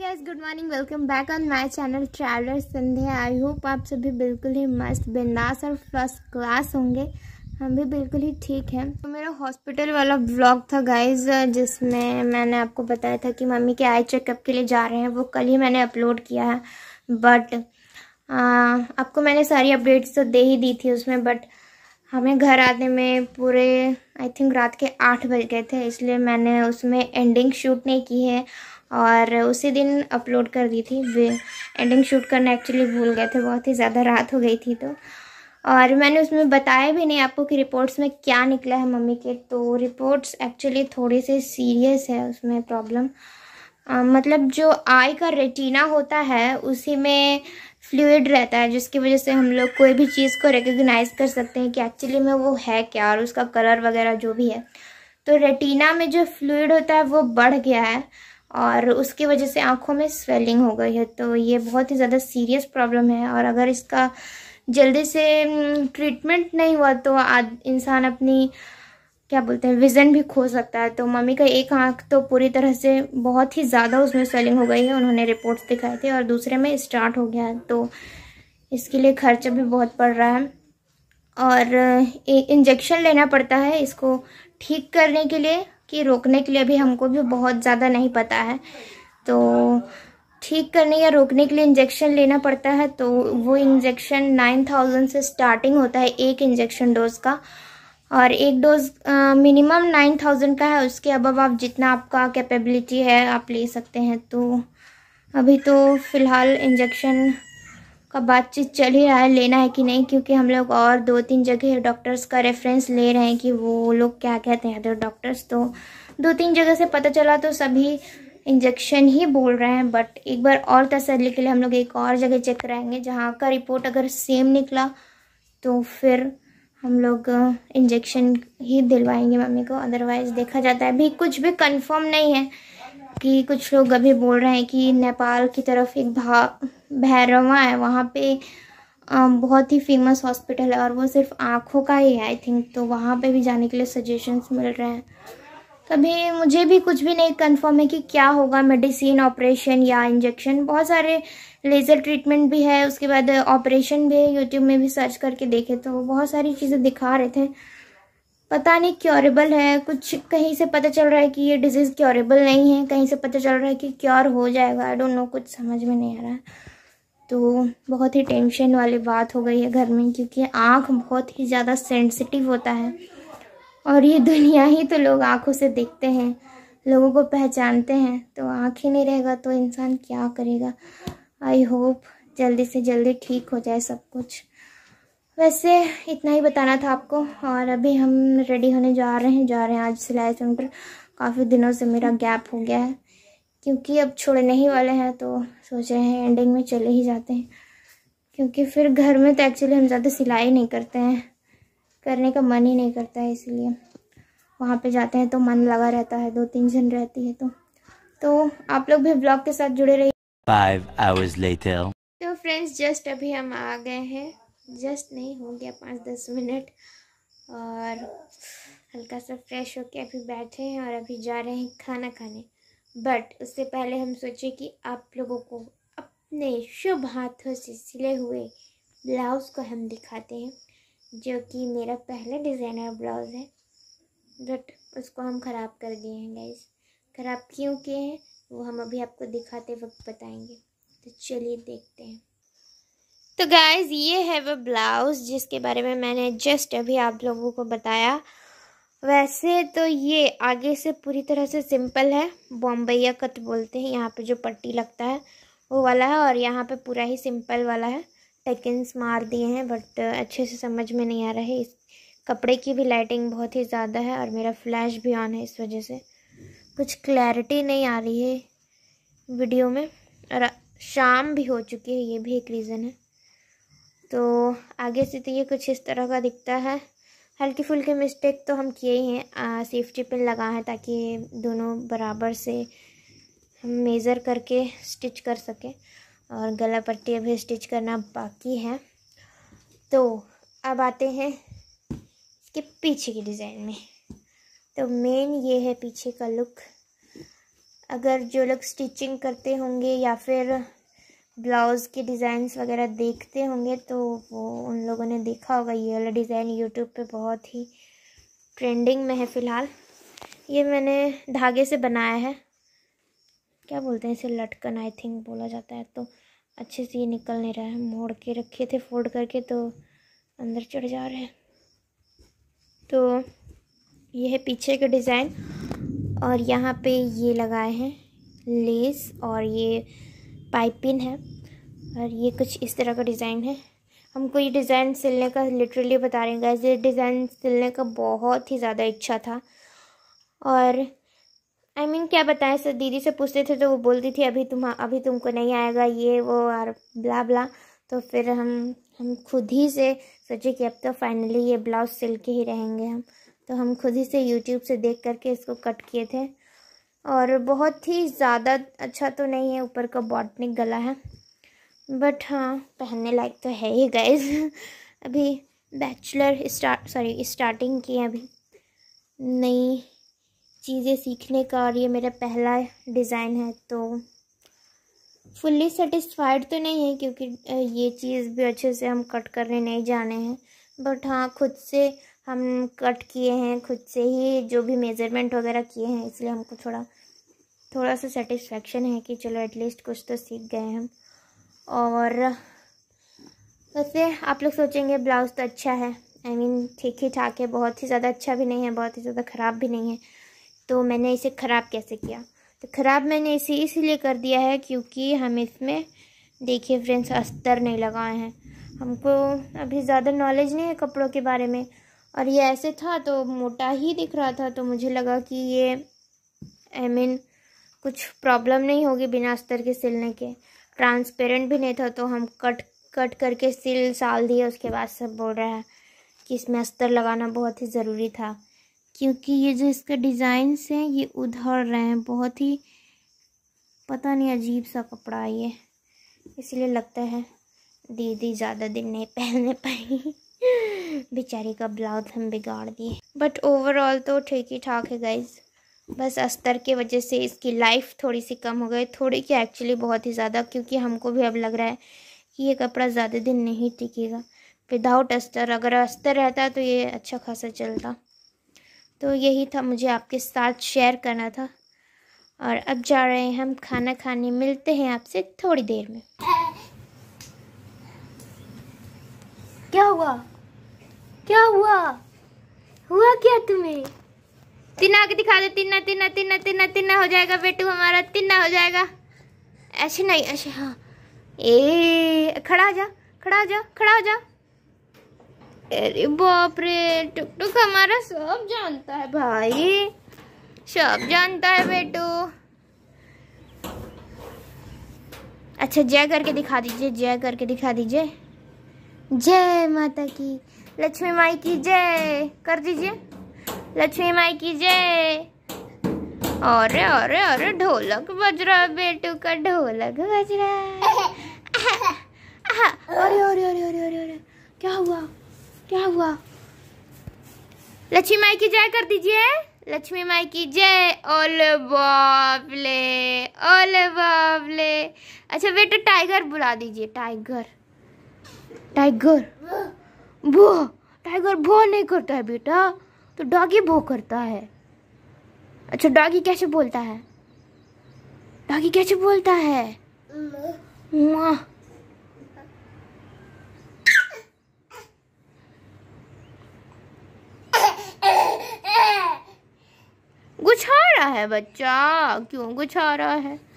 Guys good morning welcome back on my channel traveller Sandhya I hope आप सभी बिल्कुल ही मस्त, बिंदास और फ़र्स्ट क्लास होंगे। हम भी बिल्कुल ही ठीक हैं। तो मेरा हॉस्पिटल वाला ब्लॉग था गाइस जिसमें मैंने आपको बताया था कि मम्मी के आई चेकअप के लिए जा रहे हैं। वो कल ही मैंने अपलोड किया है। बट आपको मैंने सारी अपडेट्स तो दे ही दी थी उसमें बट हमें घर आने में पूरे आई थिंक रात के आठ बज गए थे। इसलिए मैंने उसमें एंडिंग शूट नहीं की है। और उसी दिन अपलोड कर दी थी। एंडिंग शूट करना एक्चुअली भूल गए थे, बहुत ही ज़्यादा रात हो गई थी तो। और मैंने उसमें बताया भी नहीं आपको कि रिपोर्ट्स में क्या निकला है मम्मी के तो रिपोर्ट्स एक्चुअली थोड़ी सी सीरियस है उसमें प्रॉब्लम मतलब जो आई का रेटिना होता है, उसी में फ्लूड रहता है, जिसकी वजह से हम लोग कोई भी चीज़ को रिकग्नाइज कर सकते हैं कि एक्चुअली में वो है क्या और उसका कलर वगैरह जो भी है। तो रेटिना में जो फ्लूड होता है, वो बढ़ गया है। और उसकी वजह से आँखों में स्वेलिंग हो गई है तो ये बहुत ही ज़्यादा सीरियस प्रॉब्लम है। और अगर इसका जल्दी से ट्रीटमेंट नहीं हुआ तो इंसान अपनी, क्या बोलते हैं विज़न भी खो सकता है। तो मम्मी का एक आँख तो पूरी तरह से बहुत ही ज़्यादा उसमें स्वेलिंग हो गई है, उन्होंने रिपोर्ट्स दिखाए थे, और दूसरे में स्टार्ट हो गया है। तो इसके लिए खर्चा भी बहुत पड़ रहा है। और इंजेक्शन लेना पड़ता है इसको ठीक करने के लिए। कि रोकने के लिए भी हमको भी बहुत ज़्यादा नहीं पता है। तो ठीक करने या रोकने के लिए इंजेक्शन लेना पड़ता है तो वो इंजेक्शन नाइन थाउज़ेंड से स्टार्टिंग होता है एक इंजेक्शन डोज का। और एक डोज मिनिमम नाइन थाउज़ेंड का है, उसके अब आप जितना आपका कैपेबिलिटी है, आप ले सकते हैं। तो अभी तो फ़िलहाल इंजेक्शन का बातचीत चल ही रहा है, लेना है कि नहीं, क्योंकि हम लोग और दो तीन जगह डॉक्टर्स का रेफरेंस ले रहे हैं कि वो लोग क्या कहते हैं। अदर डॉक्टर्स तो दो तीन जगह से पता चला तो सभी इंजेक्शन ही बोल रहे हैं बट एक बार और तसली के लिए हम लोग एक और जगह चेक कराएँगे, जहाँ का रिपोर्ट अगर सेम निकला तो फिर हम लोग इंजेक्शन ही दिलवाएँगे मम्मी को अदरवाइज़ देखा जाता है। अभी कुछ भी कंफर्म नहीं है। कि कुछ लोग अभी बोल रहे हैं कि नेपाल की तरफ़ एक भा, भैरवा है, वहाँ पे बहुत ही फ़ेमस हॉस्पिटल है और वो सिर्फ़ आँखों का ही है आई थिंक तो वहाँ पे भी जाने के लिए सजेशंस मिल रहे हैं। तभी मुझे भी कुछ भी नहीं कंफर्म है कि क्या होगा मेडिसिन ऑपरेशन या इंजेक्शन बहुत सारे लेज़र ट्रीटमेंट भी है, उसके बाद ऑपरेशन भी है यूट्यूब में भी सर्च करके देखे तो बहुत सारी चीज़ें दिखा रहे थे। पता नहीं क्योरेबल है। कुछ कहीं से पता चल रहा है कि ये डिज़ीज़ क्योरेबल नहीं है। कहीं से पता चल रहा है कि क्योर हो जाएगा। आई डोंट नो कुछ समझ में नहीं आ रहा। है तो बहुत ही टेंशन वाली बात हो गई है घर में, क्योंकि आँख बहुत ही ज़्यादा सेंसिटिव होता है। और ये दुनिया ही तो लोग आँखों से देखते हैं, लोगों को पहचानते हैं। तो आँख ही नहीं रहेगा तो इंसान क्या करेगा? आई होप जल्दी से जल्दी ठीक हो जाए सब कुछ। वैसे इतना ही बताना था आपको और अभी हम रेडी होने जा रहे हैं जा रहे हैं आज सिलाई सेंटर। काफ़ी दिनों से मेरा गैप हो गया है क्योंकि अब छोड़ने ही वाले हैं तो सोच रहे हैं एंडिंग में चले ही जाते हैं। क्योंकि फिर घर में तो एक्चुअली हम ज़्यादा सिलाई नहीं करते हैं करने का मन ही नहीं करता है इसलिए। वहाँ पे जाते हैं तो मन लगा रहता है दो तीन जन रहती है तो। तो आप लोग भी ब्लॉग के साथ जुड़े रहिए। Five hours later. तो फ्रेंड्स जस्ट अभी हम आ गए हैं। जस्ट नहीं, हो गया पाँच दस मिनट और हल्का सा फ्रेश होके अभी बैठे हैं और अभी जा रहे हैं खाना खाने। बट उससे पहले हम सोचे कि आप लोगों को अपने शुभ हाथों से सिले हुए ब्लाउज़ को हम दिखाते हैं, जो कि मेरा पहला डिज़ाइनर ब्लाउज़ है। बट उसको हम ख़राब कर दिए हैं गाइस ख़राब क्यों किए हैं, वो हम अभी आपको दिखाते वक्त बताएँगे। तो चलिए देखते हैं। तो गाइज़ ये है वो ब्लाउज़ जिसके बारे में मैंने जस्ट अभी आप लोगों को बताया। वैसे तो ये आगे से पूरी तरह से सिंपल है। बॉम्बैया कट बोलते हैं, यहाँ पे जो पट्टी लगता है, वो वाला है और यहाँ पे पूरा ही सिंपल वाला है। टेकिंस मार दिए हैं बट अच्छे से समझ में नहीं आ रहा है। इस कपड़े की भी लाइटिंग बहुत ही ज़्यादा है और मेरा फ्लैश भी ऑन है इस वजह से। कुछ क्लैरिटी नहीं आ रही है वीडियो में। और शाम भी हो चुकी है, ये भी एक रीज़न है। तो आगे से तो ये कुछ इस तरह का दिखता है। हल्की फुल्की मिस्टेक तो हम किए ही हैं। सेफ्टी पिन लगा है ताकि दोनों बराबर से हम मेज़र करके स्टिच कर सकें और गला पट्टी अभी स्टिच करना बाकी है। तो अब आते हैं इसके पीछे के डिज़ाइन में। तो मेन ये है पीछे का लुक अगर जो लोग स्टिचिंग करते होंगे या फिर ब्लाउज़ के डिज़ाइंस वगैरह देखते होंगे तो वो उन लोगों ने देखा होगा, ये वाला डिज़ाइन यूट्यूब पे बहुत ही ट्रेंडिंग में है फ़िलहाल। ये मैंने धागे से बनाया है। क्या बोलते हैं इसे? लटकन आई थिंक बोला जाता है। तो अच्छे से ये निकल नहीं रहा है। मोड़ के रखे थे फोल्ड करके तो अंदर चढ़ जा रहे हैं। तो ये है पीछे का डिज़ाइन। और यहाँ पे ये लगाए हैं लेस और ये पाइपिन है और ये कुछ इस तरह का डिज़ाइन है। हमको ये डिज़ाइन सिलने का लिटरली बता रहे हैं ये डिज़ाइन सिलने का बहुत ही ज़्यादा इच्छा था। और आई I मीन mean, क्या बताएँ सर दीदी से पूछते थे तो वो बोलती थी अभी तुम अभी तुमको नहीं आएगा ये वो और ब्ला ब्ला तो फिर हम हम खुद ही से सोचे कि अब तो फाइनली ये ब्लाउज सिल के ही रहेंगे हम। तो हम खुद ही से यूट्यूब से देख करके इसको कट किए थे। और बहुत ही ज़्यादा अच्छा तो नहीं है, ऊपर का बॉटनिक गला है। बट हाँ पहनने लायक तो है ही गाइज़ अभी बैचलर स्टार्ट सॉरी स्टार्टिंग की है अभी। नई चीज़ें सीखने का और ये मेरा पहला डिज़ाइन है तो फुल्ली सेटिस्फाइड तो नहीं है, क्योंकि ये चीज़ भी अच्छे से हम कट करने नहीं जाने हैं। बट हाँ खुद से हम कट किए हैं खुद से ही, जो भी मेज़रमेंट वगैरह किए हैं, इसलिए हमको थोड़ा थोड़ा सा सेटिस्फेक्शन है कि चलो एटलीस्ट कुछ तो सीख गए हम। और, वैसे आप लोग सोचेंगे ब्लाउज़ तो अच्छा है। आई मीन ठीक ही ठाक है, बहुत ही ज़्यादा अच्छा भी नहीं है, बहुत ही ज़्यादा ख़राब भी नहीं है। तो मैंने इसे ख़राब कैसे किया? तो ख़राब मैंने इसे इसलिए कर दिया है क्योंकि हम इसमें, देखिए फ्रेंड्स अस्तर नहीं लगाए हैं। हमको अभी ज़्यादा नॉलेज नहीं है कपड़ों के बारे में। और ये ऐसे था तो मोटा ही दिख रहा था तो मुझे लगा कि ये आई I मीन mean, कुछ प्रॉब्लम नहीं होगी बिना अस्तर के सिलने के। ट्रांसपेरेंट भी नहीं था तो हम कट कट करके सिल साल दिए उसके बाद सब बोल रहा है कि इसमें अस्तर लगाना बहुत ही ज़रूरी था। क्योंकि ये जो इसका डिज़ाइंस हैं ये उधर रहे हैं बहुत ही पता नहीं अजीब सा कपड़ा ये। इसलिए लगता है दीदी ज़्यादा दिन नहीं पहनने पाई। बेचारी का ब्लाउज हम बिगाड़ दिए। बट ओवरऑल तो ठीक ही ठाक है गाइज़ बस अस्तर के वजह से इसकी लाइफ थोड़ी सी कम हो गई। थोड़ी क्या एक्चुअली बहुत ही ज़्यादा, क्योंकि हमको भी अब लग रहा है कि ये कपड़ा ज़्यादा दिन नहीं टिकेगा। विदाउट अस्तर, अगर अस्तर रहता तो ये अच्छा खासा चलता। तो यही था मुझे आपके साथ शेयर करना था। और अब जा रहे हैं हम खाना खाने। मिलते हैं आपसे थोड़ी देर में। क्या हुआ? क्या हुआ? हुआ क्या तुम्हें? तिन्ना आगे दिखा दे, तिन्ना तिन्ना तिन्ना तिन्ना तिन्ना हो जाएगा बेटू हमारा, तिन्ना हो जाएगा। ऐसे नहीं, ऐसे हाँ। ए, खड़ा जा खड़ा जा खड़ा जा। अरे बाप रे टुक टुक हमारा सब जानता है भाई। सब जानता है बेटू। अच्छा जय करके दिखा दीजिए, जय करके दिखा दीजिए। जय माता की। लक्ष्मी माई की जय। कर दीजिए। लक्ष्मी माई की जय। अरे अरे अरे ढोलक बज रहा है बेटू का ढोलक बज रहा है अरे अरे अरे अरे अरे अरे। क्या हुआ? क्या हुआ? लक्ष्मी माई की जय कर दीजिए। लक्ष्मी माई की जय। ओल बाबले ओल बाबले अच्छा बेटा टाइगर बुला दीजिए। टाइगर। टाइगर। वो टाइगर भो नहीं करता है बेटा। तो डॉगी भो करता है। अच्छा डॉगी कैसे बोलता है? डॉगी कैसे बोलता है? गुछा रहा है बच्चा। क्यों गुछा रहा है?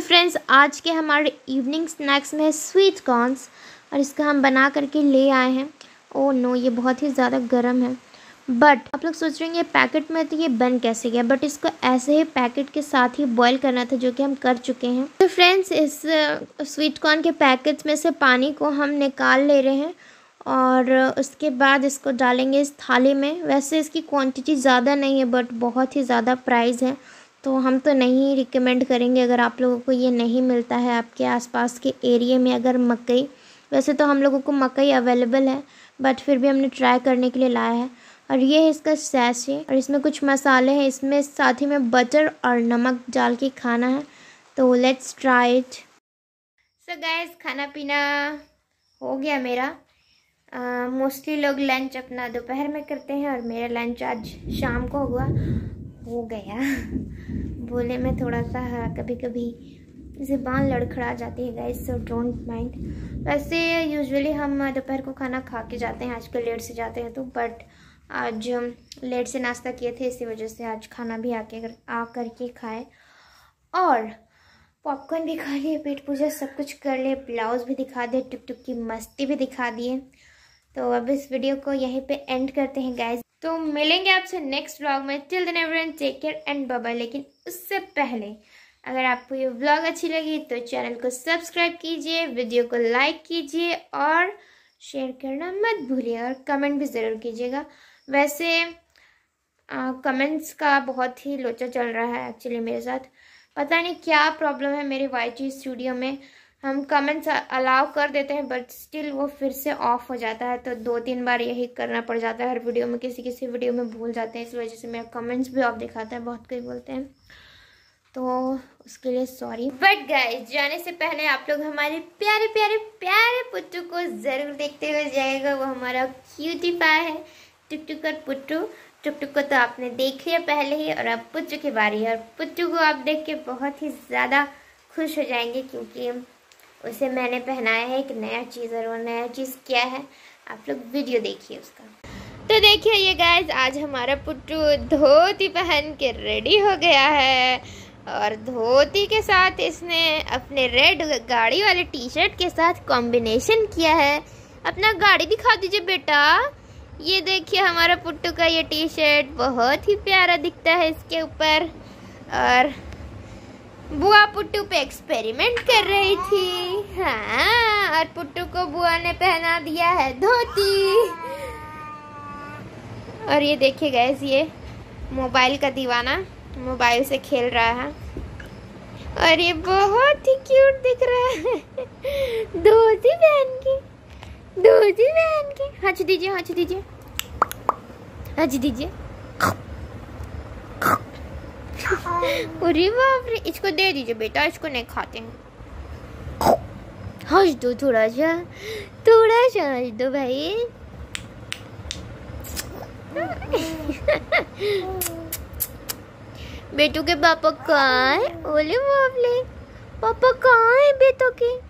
तो फ्रेंड्स आज के हमारे इवनिंग स्नैक्स में है स्वीट कॉर्नस और इसका हम बना करके ले आए हैं। ओ नो ये बहुत ही ज़्यादा गर्म है। बट आप लोग सोच रहे हैं पैकेट में तो ये बन कैसे गया? बट इसको ऐसे ही पैकेट के साथ ही बॉईल करना था जो कि हम कर चुके हैं। तो फ्रेंड्स इस स्वीट कॉर्न के पैकेट में से पानी को हम निकाल ले रहे हैं और उसके बाद इसको डालेंगे इस थाली में। वैसे इसकी क्वांटिटी ज़्यादा नहीं है बट बहुत ही ज़्यादा प्राइस है। तो हम तो नहीं रिकमेंड करेंगे अगर आप लोगों को ये नहीं मिलता है आपके आसपास के एरिए में अगर मकई वैसे तो हम लोगों को मकई अवेलेबल है बट फिर भी हमने ट्राई करने के लिए लाया है। और ये है इसका सैशे और इसमें कुछ मसाले हैं इसमें साथ ही में बटर और नमक डाल के खाना है तो let's try it so guys खाना पीना हो गया मेरा। मोस्टली uh, लोग लंच अपना दोपहर में करते हैं और मेरा लंच आज शाम को हुआ। हो गया। बोले, में थोड़ा सा हाँ कभी कभी ज़बान लड़खड़ा जाती है गाइस सो डोंट माइंड वैसे यूजुअली हम दोपहर को खाना खा के जाते हैं, आजकल लेट से जाते हैं तो बट आज हम लेट से नाश्ता किए थे, इसी वजह से आज खाना भी आके आ कर के खाए। और पॉपकॉर्न भी खा लिए, पेट पूजा सब कुछ कर लिए ब्लाउज भी दिखा दिए टुक टुक की मस्ती भी दिखा दिए। तो अब इस वीडियो को यहीं पे एंड करते हैं गाइज़ तो मिलेंगे आपसे नेक्स्ट व्लॉग में. Till then everyone take care and बाबा लेकिन उससे पहले अगर आपको ये व्लॉग अच्छी लगी तो चैनल को सब्सक्राइब कीजिए वीडियो को लाइक कीजिए और शेयर करना मत भूलिए और कमेंट भी ज़रूर कीजिएगा. वैसे आ, कमेंट्स का बहुत ही लोचा चल रहा है एक्चुअली मेरे साथ. पता नहीं क्या प्रॉब्लम है मेरे वाई स्टूडियो में. हम कमेंट्स अलाउ कर देते हैं बट स्टिल वो फिर से ऑफ़ हो जाता है तो दो तीन बार यही करना पड़ जाता है, हर वीडियो में, किसी किसी वीडियो में भूल जाते हैं, इस वजह से मेरा कमेंट्स भी ऑफ़ दिखाता है, बहुत कोई बोलते हैं। तो उसके लिए सॉरी बट गाइस जाने से पहले आप लोग हमारे प्यारे प्यारे प्यारे पुट्टू को ज़रूर देखते हुए जाएगा वो हमारा क्यूटी पाए है टुक टुक और पुट्टू। टुक टुक को तो आपने देख लिया पहले ही, और अब पुट्टू की बारी है और पुट्टू को आप देख के बहुत ही ज़्यादा खुश हो जाएँगे, क्योंकि उसे मैंने पहनाया है एक नया चीज़ और वो नया चीज़ क्या है? आप लोग वीडियो देखिए उसका। तो देखिए ये गाइज़ आज हमारा पुट्टू धोती पहन के रेडी हो गया है। और धोती के साथ इसने अपने रेड गाड़ी वाले टी शर्ट के साथ कॉम्बिनेशन किया है। अपना गाड़ी दिखा दीजिए बेटा। ये देखिए हमारा पुट्टू का ये टी शर्ट बहुत ही प्यारा दिखता है इसके ऊपर। और बुआ पुट्टू पे एक्सपेरिमेंट कर रही थी। हाँ और पुट्टू को बुआ ने पहना दिया है धोती। और ये देखिए गैस ये मोबाइल का दीवाना मोबाइल से खेल रहा है। और ये बहुत ही क्यूट दिख रहा है। धोती पहन के, धोती पहन के। हंच दीजिए हंच दीजिए। हंच दीजिए। इसको दे दीजिए बेटा, इसको नहीं खाते हैं। हंस दो थोड़ा सा थोड़ा सा हंस दो भाई। बेटू के पापा कहाँ है? ओले बाबले पापा कहाँ है बेटो के?